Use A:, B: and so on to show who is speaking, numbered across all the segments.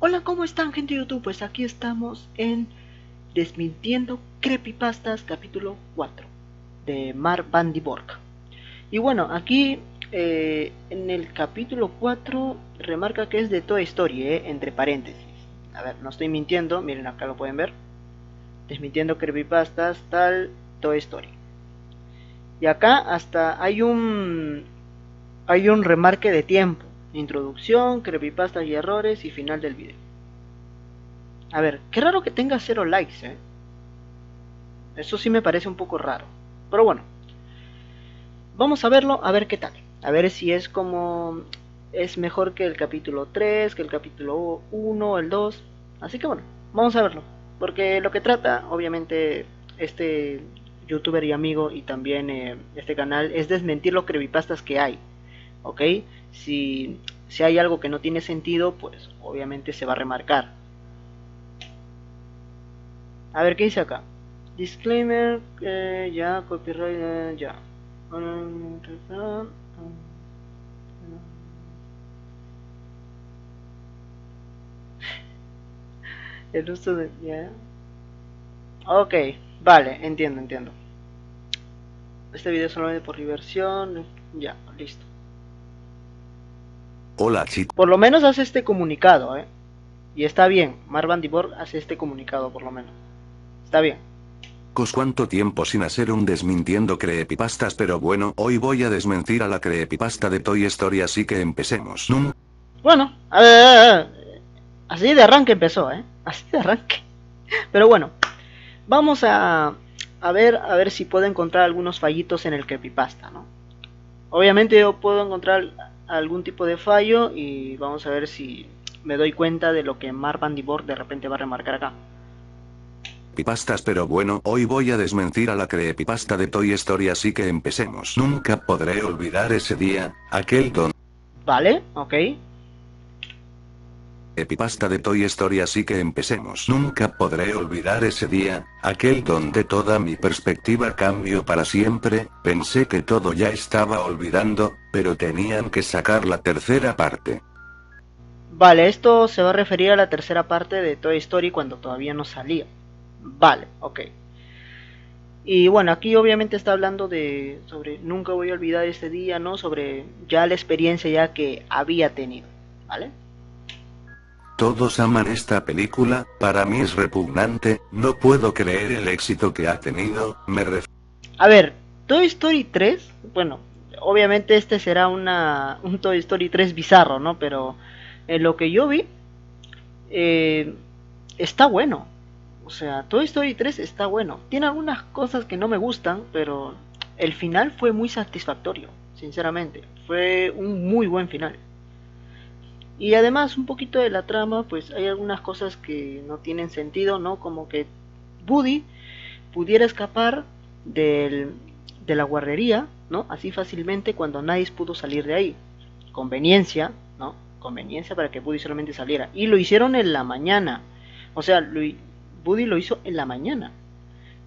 A: Hola, ¿cómo están gente de YouTube? Pues aquí estamos en Desmintiendo Creepypastas capítulo 4 de Mar Van Y bueno, aquí eh, en el capítulo 4 remarca que es de Toy Story, eh, entre paréntesis. A ver, no estoy mintiendo, miren acá lo pueden ver. Desmintiendo Creepypastas tal Toy Story. Y acá hasta hay un hay un remarque de tiempo Introducción, creepypastas y errores y final del video. A ver, qué raro que tenga cero likes, ¿eh? Eso sí me parece un poco raro. Pero bueno. Vamos a verlo, a ver qué tal. A ver si es como... Es mejor que el capítulo 3, que el capítulo 1, el 2. Así que bueno, vamos a verlo. Porque lo que trata, obviamente, este youtuber y amigo y también eh, este canal es desmentir los creepypastas que hay. ¿Ok? Si, si hay algo que no tiene sentido, pues obviamente se va a remarcar. A ver, ¿qué dice acá? Disclaimer, eh, ya, copyright, eh, ya. El uso de... Ya. Ok, vale, entiendo, entiendo. Este video es solamente por diversión. Ya, listo.
B: Hola chicos.
A: Por lo menos hace este comunicado, ¿eh? Y está bien, Marvan Dibor hace este comunicado por lo menos. Está bien.
B: ¿Cuánto tiempo sin hacer un desmintiendo creepypastas? Pero bueno, hoy voy a desmentir a la creepypasta de Toy Story, así que empecemos.
A: Bueno, a ver, así de arranque empezó, ¿eh? Así de arranque. Pero bueno, vamos a, a ver a ver si puedo encontrar algunos fallitos en el creepypasta, ¿no? Obviamente yo puedo encontrar algún tipo de fallo y vamos a ver si me doy cuenta de lo que Mar Van de repente va a remarcar acá.
B: Creepypastas pero bueno, hoy voy a desmentir a la creepypasta de Toy Story así que empecemos. Nunca podré olvidar ese día, aquel don...
A: Vale, ok.
B: Epipasta de Toy Story así que empecemos. Nunca podré olvidar ese día, aquel donde toda mi perspectiva cambió para siempre, pensé que todo ya estaba olvidando, pero tenían que sacar la tercera parte.
A: Vale, esto se va a referir a la tercera parte de Toy Story cuando todavía no salía. Vale, ok. Y bueno, aquí obviamente está hablando de sobre nunca voy a olvidar ese día, ¿no? Sobre ya la experiencia ya que había tenido, ¿vale?
B: Todos aman esta película, para mí es repugnante, no puedo creer el éxito que ha tenido, me
A: A ver, Toy Story 3, bueno, obviamente este será una, un Toy Story 3 bizarro, ¿no? Pero en lo que yo vi, eh, está bueno. O sea, Toy Story 3 está bueno. Tiene algunas cosas que no me gustan, pero el final fue muy satisfactorio, sinceramente. Fue un muy buen final. Y además un poquito de la trama, pues hay algunas cosas que no tienen sentido, ¿no? Como que Woody pudiera escapar del, de la guardería, ¿no? Así fácilmente cuando nadie pudo salir de ahí. Conveniencia, ¿no? Conveniencia para que Woody solamente saliera. Y lo hicieron en la mañana. O sea, lo, lo hizo en la mañana.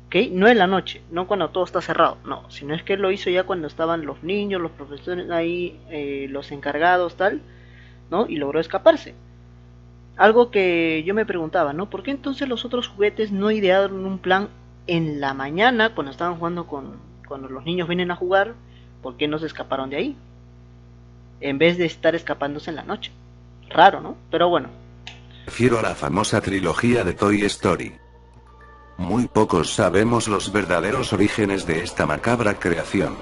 A: ¿Ok? No en la noche, no cuando todo está cerrado, no, sino es que lo hizo ya cuando estaban los niños, los profesores ahí, eh, los encargados, tal ¿no? Y logró escaparse. Algo que yo me preguntaba, ¿no? ¿Por qué entonces los otros juguetes no idearon un plan en la mañana cuando estaban jugando con cuando los niños vienen a jugar? ¿Por qué no se escaparon de ahí? En vez de estar escapándose en la noche. Raro, ¿no? Pero bueno.
B: Refiero a la famosa trilogía de Toy Story. Muy pocos sabemos los verdaderos orígenes de esta macabra creación.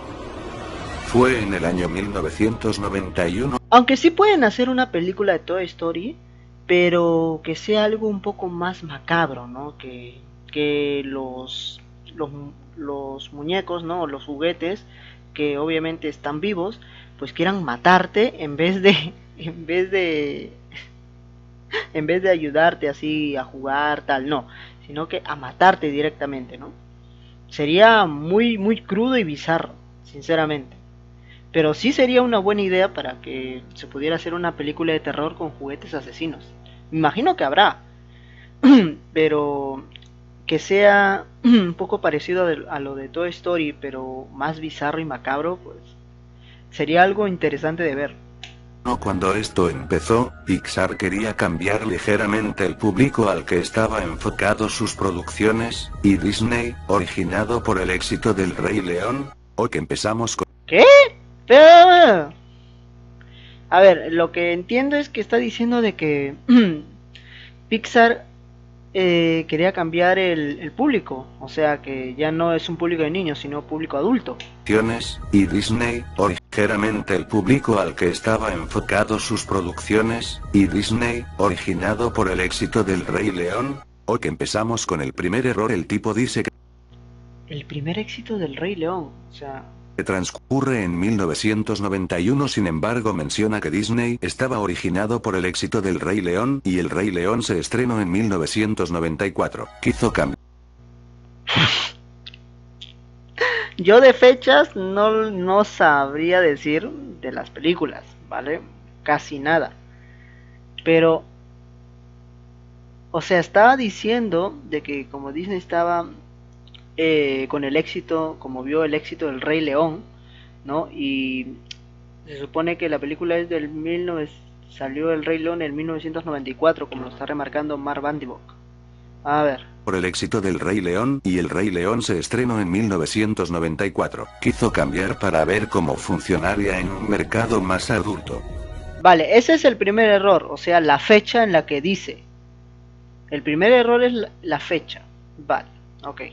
B: Fue en el año 1991.
A: Aunque sí pueden hacer una película de Toy Story, pero que sea algo un poco más macabro, ¿no? Que, que los, los, los muñecos, ¿no? Los juguetes, que obviamente están vivos, pues quieran matarte en vez de, en vez de, en vez de ayudarte así a jugar, tal, no, sino que a matarte directamente, ¿no? Sería muy, muy crudo y bizarro, sinceramente. Pero sí sería una buena idea para que se pudiera hacer una película de terror con juguetes asesinos. Me imagino que habrá. pero que sea un poco parecido a lo de Toy Story, pero más bizarro y macabro, pues sería algo interesante de ver.
B: Cuando esto empezó, Pixar quería cambiar ligeramente el público al que estaba enfocado sus producciones, y Disney, originado por el éxito del Rey León, o que empezamos con...
A: ¿Qué? Pero... A ver, lo que entiendo es que está diciendo de que Pixar eh, quería cambiar el, público, o sea que ya no es un público de niños, sino público adulto.
B: Y Disney, ligeramente el público al que estaba enfocado sus producciones, y Disney, originado por el éxito del Rey León, o que empezamos con el primer error, el tipo dice que...
A: El primer éxito del Rey León, o sea,
B: transcurre en 1991 sin embargo menciona que Disney estaba originado por el éxito del Rey León y el Rey León se estrenó en 1994. Quizo cambio.
A: Yo de fechas no, no sabría decir de las películas, ¿vale? Casi nada. Pero, o sea, estaba diciendo de que como Disney estaba eh, con el éxito, como vio el éxito del Rey León, ¿no? Y se supone que la película es del 19... salió el Rey León en 1994, como lo está remarcando Mark Vandibock. A ver.
B: Por el éxito del Rey León, y el Rey León se estrenó en 1994. Quiso cambiar para ver cómo funcionaría en un mercado más adulto.
A: Vale, ese es el primer error, o sea, la fecha en la que dice. El primer error es la fecha. Vale, ok.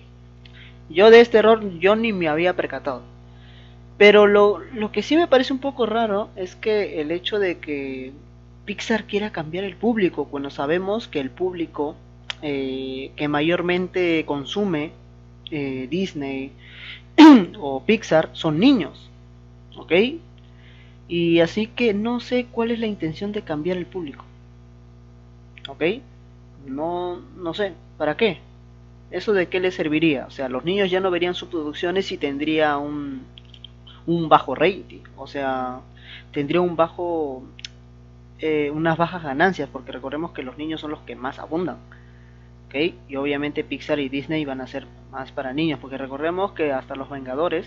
A: Yo de este error yo ni me había percatado. Pero lo, lo que sí me parece un poco raro es que el hecho de que Pixar quiera cambiar el público, cuando sabemos que el público eh, que mayormente consume eh, Disney o Pixar son niños, ¿ok? Y así que no sé cuál es la intención de cambiar el público, ¿ok? No, no sé, ¿para qué? ¿Eso de qué le serviría? O sea, los niños ya no verían sus producciones y tendría un, un bajo rating. O sea, tendría un bajo eh, unas bajas ganancias, porque recordemos que los niños son los que más abundan. ¿ok? Y obviamente Pixar y Disney van a ser más para niños, porque recordemos que hasta los Vengadores,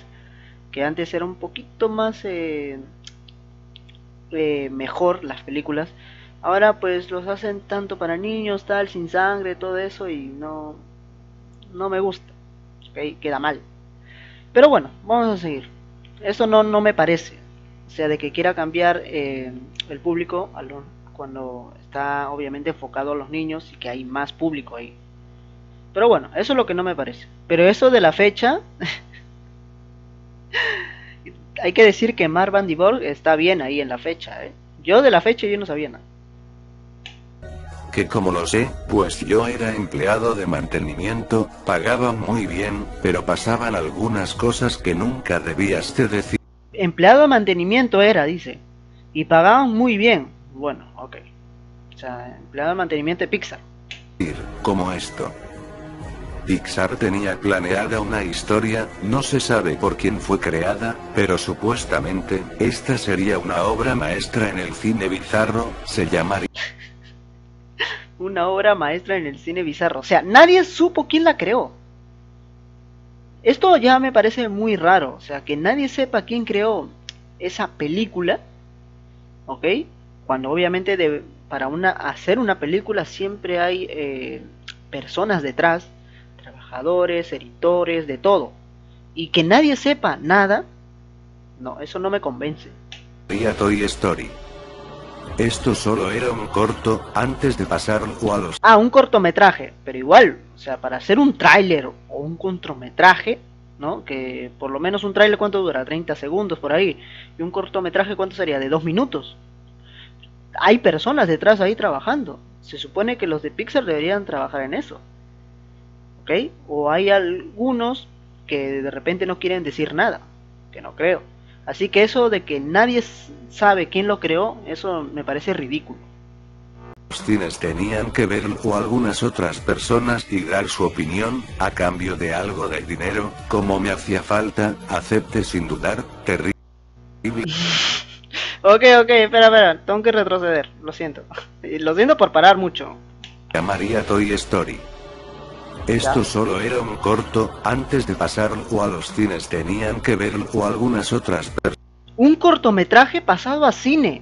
A: que antes era un poquito más eh, eh, mejor las películas, ahora pues los hacen tanto para niños, tal, sin sangre, todo eso, y no, no me gusta. Queda mal. Pero bueno, vamos a seguir. Eso no, no me parece. O sea, de que quiera cambiar eh, el público cuando está obviamente enfocado a los niños y que hay más público ahí. Pero bueno, eso es lo que no me parece. Pero eso de la fecha... hay que decir que Mark Van está bien ahí en la fecha. ¿eh? Yo de la fecha yo no sabía nada
B: que como lo sé, pues yo era empleado de mantenimiento, pagaba muy bien, pero pasaban algunas cosas que nunca debías de decir.
A: Empleado de mantenimiento era, dice, y pagaban muy bien. Bueno, ok. O sea, empleado de mantenimiento de Pixar.
B: Como esto. Pixar tenía planeada una historia, no se sabe por quién fue creada, pero supuestamente, esta sería una obra maestra en el cine bizarro, se llamaría
A: una obra maestra en el cine bizarro. O sea, nadie supo quién la creó. Esto ya me parece muy raro. O sea, que nadie sepa quién creó esa película. ¿Ok? Cuando obviamente para una, hacer una película siempre hay eh, personas detrás. Trabajadores, editores, de todo. Y que nadie sepa nada. No, eso no me convence.
B: Toy Story. Esto solo era un corto, antes de pasarlo a los...
A: Ah, un cortometraje, pero igual, o sea, para hacer un tráiler o un cortometraje, ¿no? Que por lo menos un tráiler cuánto dura, 30 segundos por ahí, y un cortometraje cuánto sería, de dos minutos. Hay personas detrás ahí trabajando. Se supone que los de Pixar deberían trabajar en eso. ¿Ok? O hay algunos que de repente no quieren decir nada, que no creo. Así que eso de que nadie sabe quién lo creó, eso me parece ridículo.
B: Los cines tenían que verlo o algunas otras personas y dar su opinión, a cambio de algo de dinero, como me hacía falta, acepte sin dudar, terrible.
A: ok, ok, espera, espera, tengo que retroceder, lo siento. Lo siento por parar mucho.
B: Llamaría Toy Story. Esto solo era un corto, antes de pasarlo a los cines tenían que verlo o algunas otras personas.
A: Un cortometraje pasado a cine.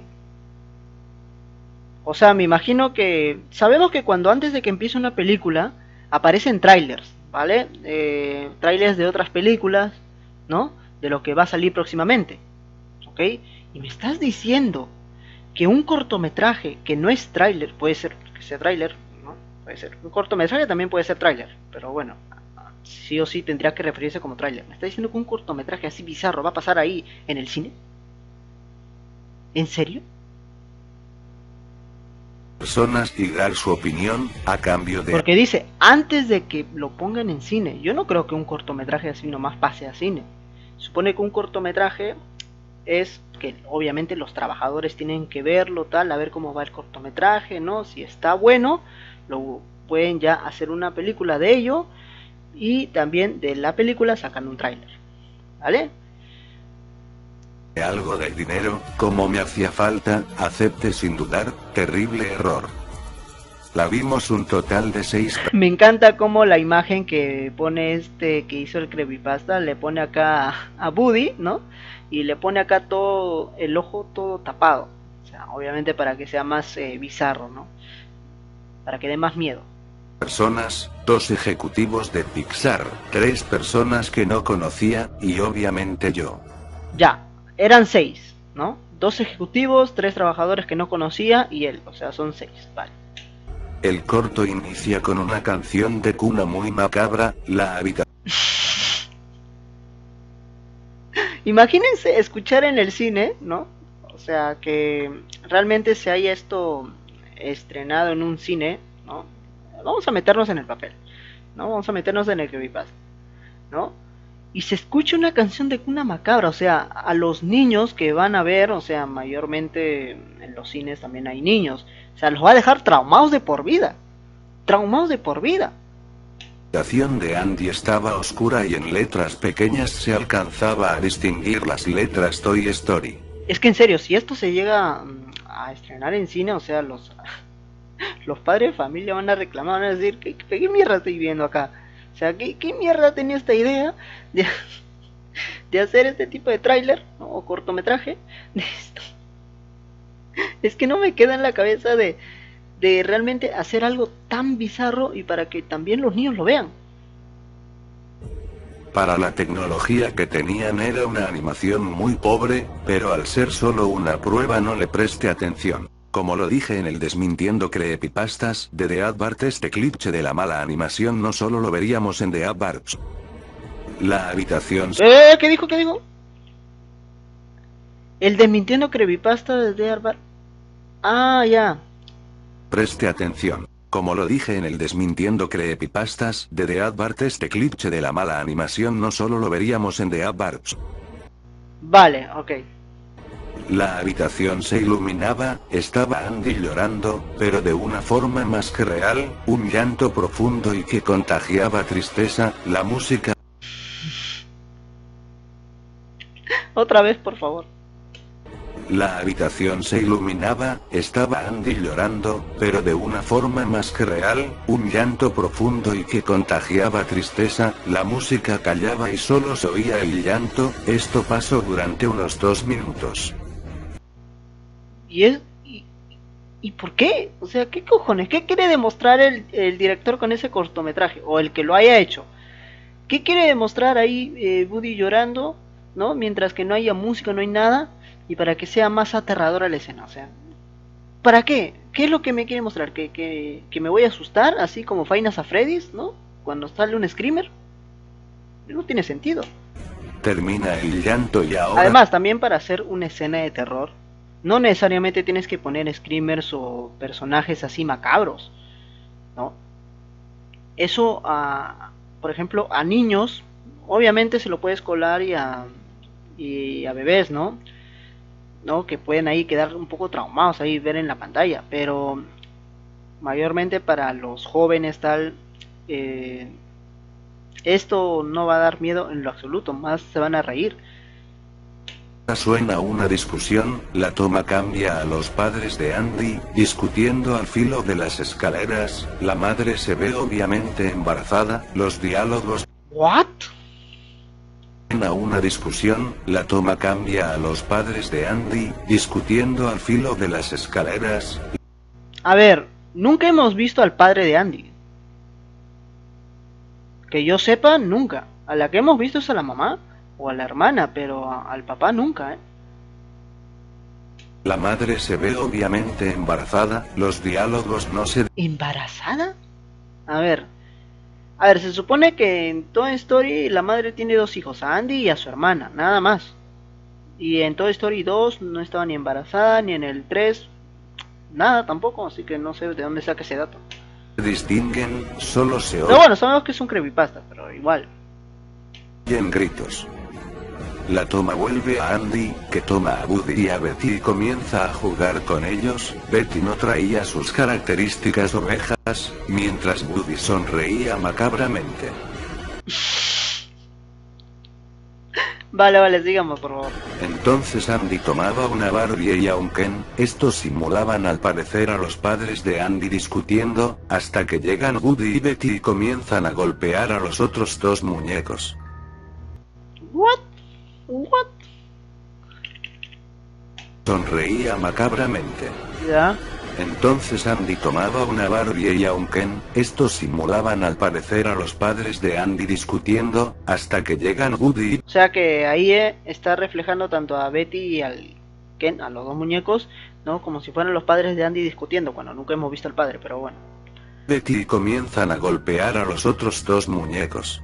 A: O sea, me imagino que sabemos que cuando antes de que empiece una película aparecen trailers, ¿vale? Eh, trailers de otras películas, ¿no? De lo que va a salir próximamente, ¿ok? Y me estás diciendo que un cortometraje que no es trailer, puede ser que sea trailer. Puede ser. Un cortometraje también puede ser trailer, pero bueno, sí o sí tendría que referirse como trailer. ¿Me está diciendo que un cortometraje así bizarro va a pasar ahí en el cine? ¿En serio?
B: personas y dar su opinión a cambio de...
A: Porque dice, antes de que lo pongan en cine, yo no creo que un cortometraje así nomás pase a cine. Supone que un cortometraje es que obviamente los trabajadores tienen que verlo, tal, a ver cómo va el cortometraje, ¿no? Si está bueno, lo pueden ya hacer una película de ello y también de la película sacan un tráiler, ¿vale?
B: algo de dinero, como me hacía falta, acepte sin dudar, terrible error. La vimos un total de seis.
A: Me encanta como la imagen que pone este que hizo el creepypasta le pone acá a Buddy, ¿no? Y le pone acá todo el ojo todo tapado. O sea, obviamente para que sea más eh, bizarro, ¿no? Para que dé más miedo.
B: Personas, dos ejecutivos de Pixar, tres personas que no conocía y obviamente yo.
A: Ya, eran seis, ¿no? Dos ejecutivos, tres trabajadores que no conocía y él, o sea, son seis, vale.
B: El corto inicia con una canción de cuna muy macabra, la habitación.
A: Imagínense escuchar en el cine, ¿no? O sea, que realmente se haya esto estrenado en un cine, ¿no? Vamos a meternos en el papel, ¿no? Vamos a meternos en el creepypasta, ¿no? y se escucha una canción de cuna macabra, o sea, a los niños que van a ver, o sea, mayormente en los cines también hay niños, o sea, los va a dejar traumados de por vida, traumados de por vida.
B: La habitación de Andy estaba oscura y en letras pequeñas se alcanzaba a distinguir las letras Toy Story.
A: Es que en serio, si esto se llega mm, a estrenar en cine, o sea, los, los padres de familia van a reclamar, van a decir, ¿qué, qué mierda estoy viendo acá? O sea, ¿qué, mierda tenía esta idea de, de hacer este tipo de tráiler o cortometraje de esto? Es que no me queda en la cabeza de, de realmente hacer algo tan bizarro y para que también los niños lo vean.
B: Para la tecnología que tenían era una animación muy pobre, pero al ser solo una prueba no le preste atención. Como lo dije en el Desmintiendo Creepypastas de The Advart este cliché de la mala animación no solo lo veríamos en The Advarts. La habitación...
A: ¿Eh? ¿Qué dijo? ¿Qué dijo? El Desmintiendo Creepypasta de The Advart... Ah, ya.
B: Preste atención. Como lo dije en el Desmintiendo Creepypastas de The Advart este cliché de la mala animación no solo lo veríamos en The Advarts.
A: Vale, ok.
B: La habitación se iluminaba, estaba Andy llorando, pero de una forma más que real, un llanto profundo y que contagiaba tristeza, la música.
A: Otra vez, por favor.
B: La habitación se iluminaba, estaba Andy llorando, pero de una forma más que real, un llanto profundo y que contagiaba tristeza, la música callaba y solo se oía el llanto, esto pasó durante unos dos minutos.
A: Y es... Y, por qué? O sea, ¿qué cojones? ¿Qué quiere demostrar el, el, director con ese cortometraje? O el que lo haya hecho. ¿Qué quiere demostrar ahí eh, llorando? ¿No? Mientras que no haya música, no hay nada. Y para que sea más aterradora la escena. O sea, ¿para qué? ¿Qué es lo que me quiere mostrar? ¿Que, que, que me voy a asustar? Así como Fainas a Freddy's, ¿no? Cuando sale un screamer. No tiene sentido.
B: Termina el llanto y ahora...
A: Además, también para hacer una escena de terror no necesariamente tienes que poner screamers o personajes así macabros, ¿no? Eso, a, por ejemplo, a niños, obviamente se lo puedes colar y a, y a bebés, ¿no? ¿No? Que pueden ahí quedar un poco traumados ahí ver en la pantalla, pero mayormente para los jóvenes tal, eh, esto no va a dar miedo en lo absoluto, más se van a reír
B: Suena una discusión, la toma cambia a los padres de Andy, discutiendo al filo de las escaleras, la madre se ve obviamente embarazada, los diálogos...
A: ¿What?
B: Suena una discusión, la toma cambia a los padres de Andy, discutiendo al filo de las escaleras.
A: A ver, nunca hemos visto al padre de Andy. Que yo sepa, nunca. A la que hemos visto es a la mamá o a la hermana, pero al papá nunca, ¿eh?
B: La madre se ve obviamente embarazada, los diálogos no se...
A: ¿Embarazada? A ver. A ver, se supone que en Toy Story la madre tiene dos hijos, a Andy y a su hermana, nada más. Y en Toy Story 2 no estaba ni embarazada, ni en el 3 nada tampoco, así que no sé de dónde saca ese dato.
B: distinguen, solo se
A: Pero bueno, sabemos que es un creepypasta, pero igual.
B: oyen gritos. La toma vuelve a Andy, que toma a Woody y a Betty y comienza a jugar con ellos. Betty no traía sus características ovejas, mientras Woody sonreía macabramente.
A: Vale, vale, sigamos, por favor.
B: Entonces Andy tomaba una Barbie y a un Ken, estos simulaban al parecer a los padres de Andy discutiendo, hasta que llegan Woody y Betty y comienzan a golpear a los otros dos muñecos.
A: What? What?
B: Sonreía macabramente.
A: Ya.
B: Entonces Andy tomaba una Barbie y a un Ken, estos simulaban al parecer a los padres de Andy discutiendo, hasta que llegan Woody
A: O sea que ahí eh, está reflejando tanto a Betty y al Ken, a los dos muñecos, ¿no? Como si fueran los padres de Andy discutiendo, cuando nunca hemos visto al padre, pero bueno.
B: Betty comienzan a golpear a los otros dos muñecos.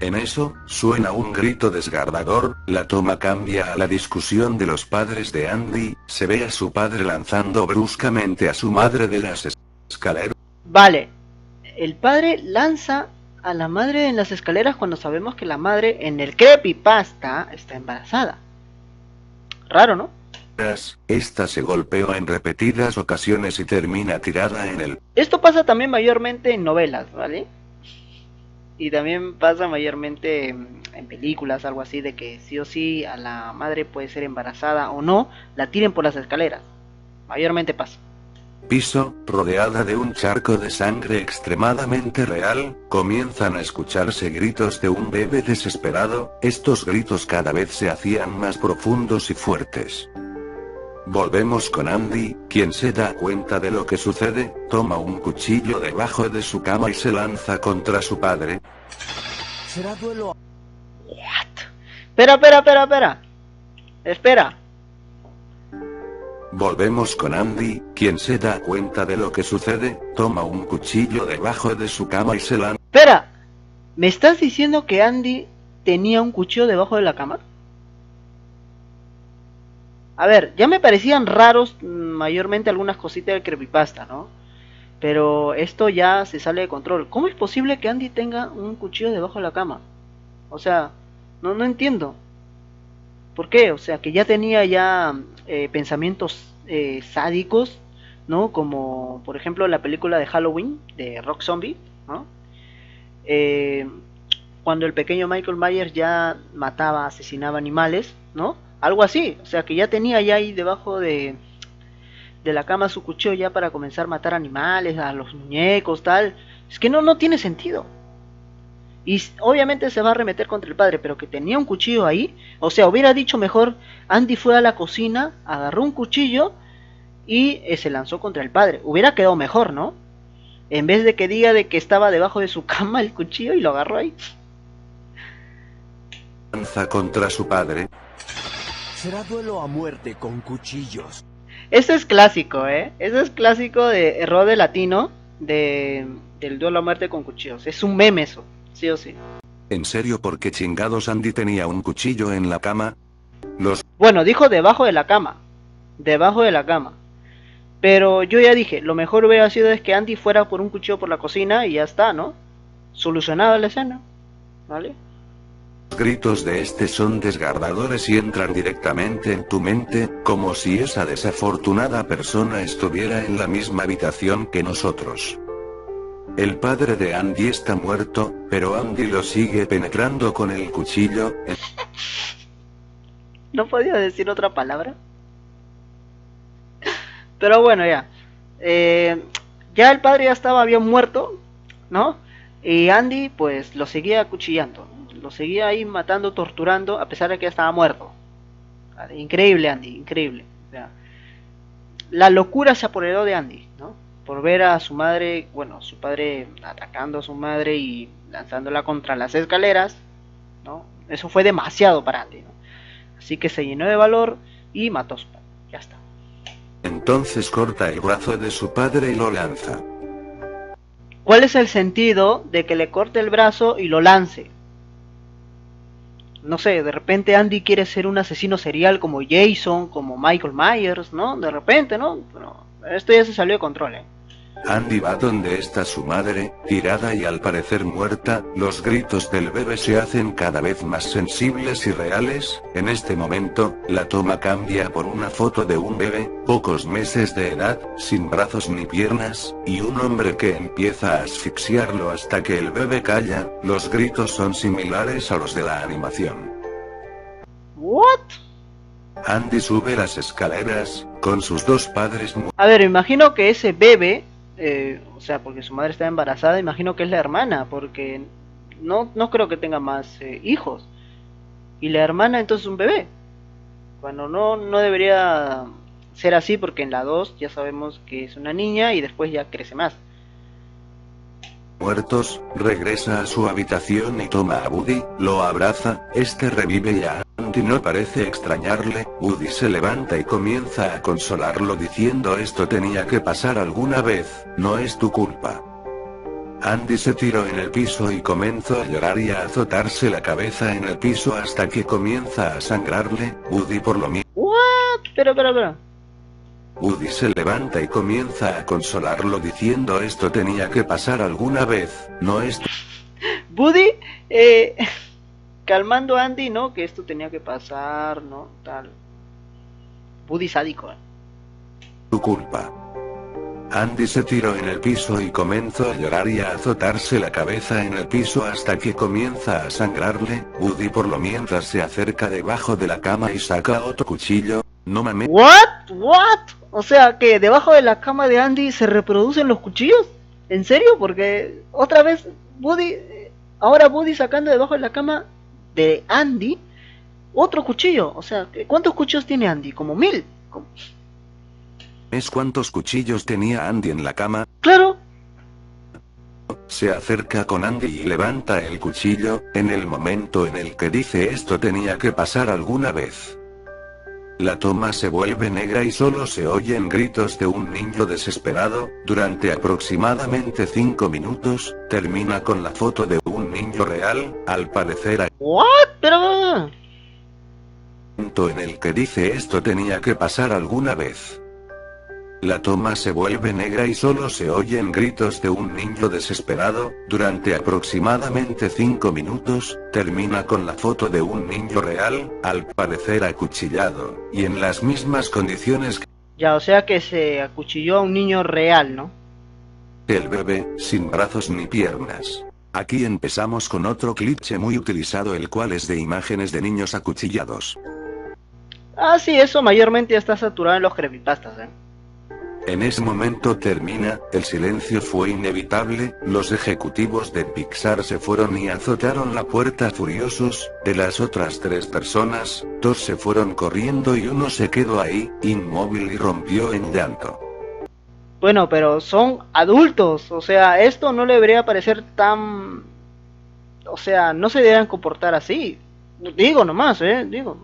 B: En eso, suena un grito desgarrador, la toma cambia a la discusión de los padres de Andy, se ve a su padre lanzando bruscamente a su madre de las es- escaleras.
A: Vale. El padre lanza a la madre en las escaleras cuando sabemos que la madre en el creepypasta está embarazada. Raro, ¿no?
B: Esta se golpeó en repetidas ocasiones y termina tirada en el
A: Esto pasa también mayormente en novelas, ¿vale? Y también pasa mayormente en películas, algo así, de que sí o sí a la madre puede ser embarazada o no, la tiren por las escaleras. Mayormente pasa.
B: piso, rodeada de un charco de sangre extremadamente real, comienzan a escucharse gritos de un bebé desesperado, estos gritos cada vez se hacían más profundos y fuertes. Volvemos con Andy, quien se da cuenta de lo que sucede, toma un cuchillo debajo de su cama y se lanza contra su padre.
C: Será duelo.
A: Espera, espera, espera, espera. Espera.
B: Volvemos con Andy, quien se da cuenta de lo que sucede, toma un cuchillo debajo de su cama y se lanza.
A: Espera. ¿Me estás diciendo que Andy tenía un cuchillo debajo de la cama? A ver, ya me parecían raros mayormente algunas cositas del creepypasta, ¿no? Pero esto ya se sale de control. ¿Cómo es posible que Andy tenga un cuchillo debajo de la cama? O sea, no, no entiendo. ¿Por qué? O sea, que ya tenía ya eh, pensamientos eh, sádicos, ¿no? Como, por ejemplo, la película de Halloween, de Rock Zombie, ¿no? Eh, cuando el pequeño Michael Myers ya mataba, asesinaba animales, ¿no? Algo así, o sea que ya tenía ya ahí debajo de, de la cama su cuchillo ya para comenzar a matar animales, a los muñecos, tal. Es que no, no tiene sentido. Y obviamente se va a arremeter contra el padre, pero que tenía un cuchillo ahí, o sea, hubiera dicho mejor, Andy fue a la cocina, agarró un cuchillo y eh, se lanzó contra el padre. Hubiera quedado mejor, ¿no? En vez de que diga de que estaba debajo de su cama el cuchillo y lo agarró ahí.
B: lanza contra su padre.
C: Será duelo a muerte con cuchillos.
A: Ese es clásico, ¿eh? Ese es clásico de error de latino de, del duelo a muerte con cuchillos. Es un meme eso, sí o sí.
B: En serio, porque chingados Andy tenía un cuchillo en la cama? Los
A: Bueno, dijo debajo de la cama. Debajo de la cama. Pero yo ya dije, lo mejor hubiera sido es que Andy fuera por un cuchillo por la cocina y ya está, ¿no? Solucionada la escena. ¿Vale?
B: Gritos de este son desgarradores y entran directamente en tu mente, como si esa desafortunada persona estuviera en la misma habitación que nosotros. El padre de Andy está muerto, pero Andy lo sigue penetrando con el cuchillo.
A: No podía decir otra palabra. Pero bueno, ya. Eh, ya el padre ya estaba bien muerto, ¿no? Y Andy, pues, lo seguía acuchillando. Lo seguía ahí matando, torturando, a pesar de que ya estaba muerto. Vale, Increíble, Andy, increíble. O sea, la locura se apoderó de Andy, ¿no? Por ver a su madre, bueno, su padre atacando a su madre y lanzándola contra las escaleras, ¿no? Eso fue demasiado para Andy, ¿no? Así que se llenó de valor y mató a su padre. Ya está.
B: Entonces corta el brazo de su padre y lo lanza.
A: ¿Cuál es el sentido de que le corte el brazo y lo lance? No sé, de repente Andy quiere ser un asesino serial como Jason, como Michael Myers, ¿no? De repente, ¿no? Pero esto ya se salió de control, ¿eh?
B: Andy va donde está su madre, tirada y al parecer muerta, los gritos del bebé se hacen cada vez más sensibles y reales, en este momento, la toma cambia por una foto de un bebé, pocos meses de edad, sin brazos ni piernas, y un hombre que empieza a asfixiarlo hasta que el bebé calla, los gritos son similares a los de la animación.
A: ¿What?
B: Andy sube las escaleras, con sus dos padres
A: A ver, imagino que ese bebé eh, o sea, porque su madre está embarazada, imagino que es la hermana, porque no, no creo que tenga más eh, hijos. Y la hermana entonces un bebé. Cuando no, no debería ser así, porque en la 2 ya sabemos que es una niña y después ya crece más
B: muertos, regresa a su habitación y toma a Woody, lo abraza, este revive y a Andy no parece extrañarle, Woody se levanta y comienza a consolarlo diciendo esto tenía que pasar alguna vez, no es tu culpa. Andy se tiró en el piso y comenzó a llorar y a azotarse la cabeza en el piso hasta que comienza a sangrarle, Woody por lo mismo.
A: What? Pero, pero, pero.
B: Woody se levanta y comienza a consolarlo diciendo esto tenía que pasar alguna vez, no es...
A: Woody, eh, calmando a Andy, ¿no? Que esto tenía que pasar, ¿no? Tal. Woody sádico. ¿eh?
B: Tu culpa. Andy se tiró en el piso y comenzó a llorar y a azotarse la cabeza en el piso hasta que comienza a sangrarle. Woody por lo mientras se acerca debajo de la cama y saca otro cuchillo. No mames.
A: What? What? O sea, que debajo de la cama de Andy se reproducen los cuchillos. ¿En serio? Porque otra vez Buddy, ahora Buddy sacando debajo de la cama de Andy otro cuchillo. O sea, ¿cuántos cuchillos tiene Andy? Como mil.
B: ¿Es cuántos cuchillos tenía Andy en la cama?
A: Claro.
B: Se acerca con Andy y levanta el cuchillo, en el momento en el que dice esto tenía que pasar alguna vez. La toma se vuelve negra y solo se oyen gritos de un niño desesperado, durante aproximadamente 5 minutos, termina con la foto de un niño real, al parecer a...
A: ¿What? Pero...
B: En el que dice esto tenía que pasar alguna vez. La toma se vuelve negra y solo se oyen gritos de un niño desesperado, durante aproximadamente 5 minutos, termina con la foto de un niño real, al parecer acuchillado, y en las mismas condiciones que...
A: Ya, o sea que se acuchilló a un niño real, ¿no?
B: El bebé, sin brazos ni piernas. Aquí empezamos con otro cliché muy utilizado el cual es de imágenes de niños acuchillados.
A: Ah, sí, eso mayormente ya está saturado en los creepypastas, ¿eh?
B: En ese momento termina, el silencio fue inevitable, los ejecutivos de Pixar se fueron y azotaron la puerta furiosos, de las otras tres personas, dos se fueron corriendo y uno se quedó ahí, inmóvil y rompió en llanto.
A: Bueno, pero son adultos, o sea, esto no le debería parecer tan... O sea, no se deberían comportar así. Digo nomás, eh, digo,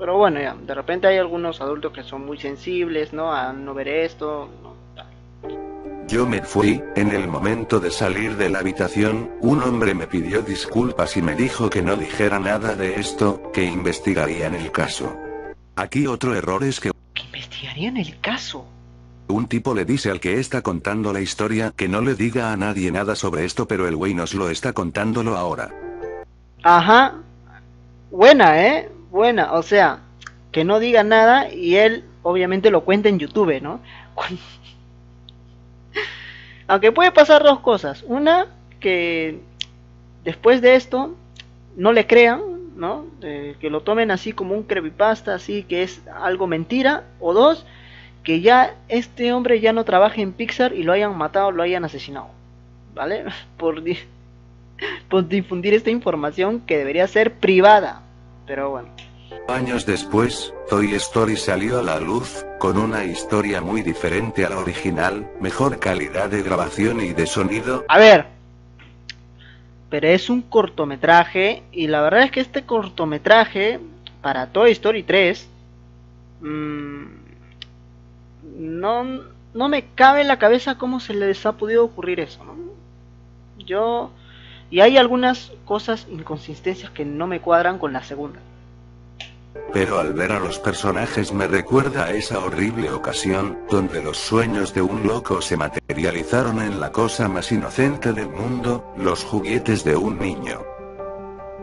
A: pero bueno, ya, de repente hay algunos adultos que son muy sensibles, ¿no? A no ver esto,
B: Yo me fui, en el momento de salir de la habitación, un hombre me pidió disculpas y me dijo que no dijera nada de esto, que investigarían el caso. Aquí otro error es que...
A: ¿Que investigarían el caso?
B: Un tipo le dice al que está contando la historia que no le diga a nadie nada sobre esto pero el güey nos lo está contándolo ahora.
A: Ajá. Buena, ¿eh? buena, o sea, que no diga nada y él obviamente lo cuenta en YouTube, ¿no? Aunque puede pasar dos cosas. Una, que después de esto no le crean, ¿no? que lo tomen así como un creepypasta, así que es algo mentira. O dos, que ya este hombre ya no trabaje en Pixar y lo hayan matado, lo hayan asesinado. ¿Vale? Por, por difundir esta información que debería ser privada. Pero bueno.
B: Años después, Toy Story salió a la luz, con una historia muy diferente a la original, mejor calidad de grabación y de sonido.
A: A ver, pero es un cortometraje y la verdad es que este cortometraje para Toy Story 3 mmm, no, no me cabe en la cabeza cómo se les ha podido ocurrir eso. Yo y hay algunas cosas inconsistencias que no me cuadran con la segunda.
B: Pero al ver a los personajes me recuerda a esa horrible ocasión, donde los sueños de un loco se materializaron en la cosa más inocente del mundo, los juguetes de un niño.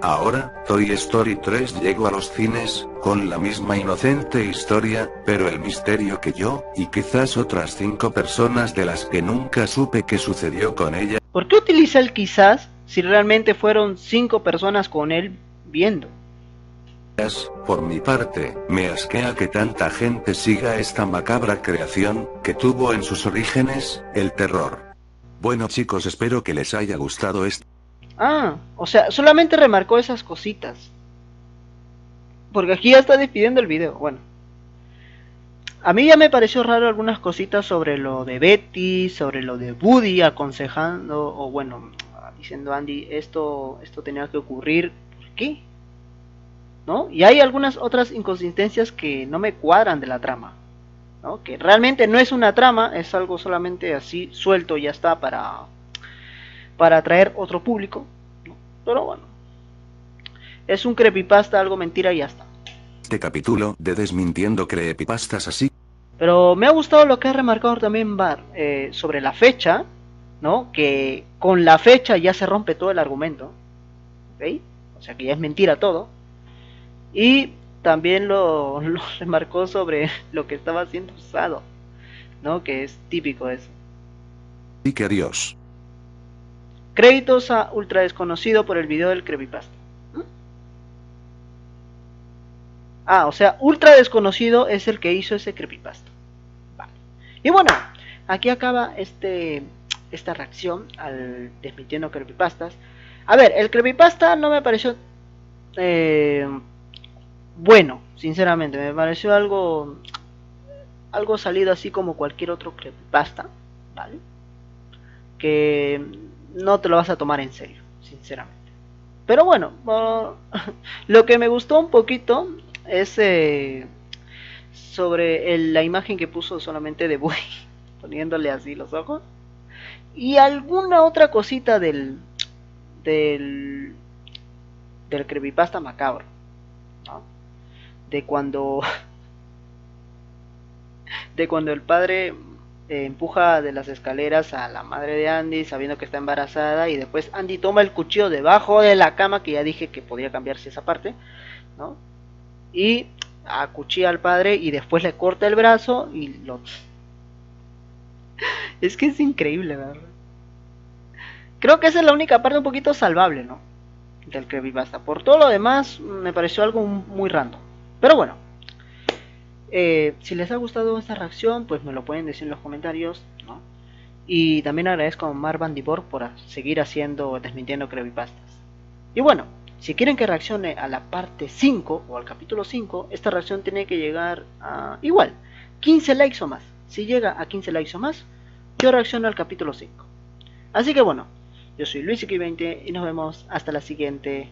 B: Ahora, Toy Story 3 llegó a los cines, con la misma inocente historia, pero el misterio que yo, y quizás otras cinco personas de las que nunca supe qué sucedió con ella.
A: ¿Por qué utiliza el quizás si realmente fueron cinco personas con él viendo?
B: Por mi parte, me asquea que tanta gente siga esta macabra creación, que tuvo en sus orígenes, el terror. Bueno chicos espero que les haya gustado esto.
A: Ah, o sea, solamente remarcó esas cositas. Porque aquí ya está despidiendo el video, bueno. A mí ya me pareció raro algunas cositas sobre lo de Betty, sobre lo de Woody aconsejando, o bueno, diciendo Andy, esto, esto tenía que ocurrir. ¿Por qué? ¿no? Y hay algunas otras inconsistencias que no me cuadran de la trama, ¿no? Que realmente no es una trama, es algo solamente así suelto y ya está para para atraer otro público, Pero bueno. Es un creepypasta, algo mentira y ya está.
B: Este capítulo de desmintiendo creepypastas así.
A: Pero me ha gustado lo que ha remarcado también Bar eh, sobre la fecha, ¿no? Que con la fecha ya se rompe todo el argumento. ¿Ok? O sea que ya es mentira todo. Y también lo, remarcó sobre lo que estaba siendo usado, ¿no? Que es típico eso.
B: Y que adiós.
A: Créditos a Ultra Desconocido por el video del creepypasta. ¿Mm? Ah, o sea, Ultra Desconocido es el que hizo ese creepypasta. Vale. Y bueno, aquí acaba este esta reacción al desmintiendo creepypastas. A ver, el creepypasta no me pareció eh, bueno, sinceramente, me pareció algo algo salido así como cualquier otro creepypasta, ¿vale? Que no te lo vas a tomar en serio, sinceramente. Pero bueno, lo que me gustó un poquito es eh, sobre la imagen que puso solamente de buey, poniéndole así los ojos. Y alguna otra cosita del del del creepypasta macabro, de cuando de cuando el padre empuja de las escaleras a la madre de Andy sabiendo que está embarazada y después Andy toma el cuchillo debajo de la cama que ya dije que podía cambiarse esa parte ¿no? y acuchilla al padre y después le corta el brazo y lo es que es increíble ¿verdad? creo que esa es la única parte un poquito salvable ¿no? del que basta por todo lo demás me pareció algo muy random pero bueno, eh, si les ha gustado esta reacción, pues me lo pueden decir en los comentarios. Y también agradezco a Mar Bandibor por seguir haciendo Desmintiendo Creepypastas. Y bueno, si quieren que reaccione a la parte 5 o al capítulo 5, esta reacción tiene que llegar a igual, 15 likes o más. Si llega a 15 likes o más, yo reacciono al capítulo 5. Así que bueno, yo soy Luis 20 y nos vemos hasta la siguiente.